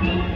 Thank you.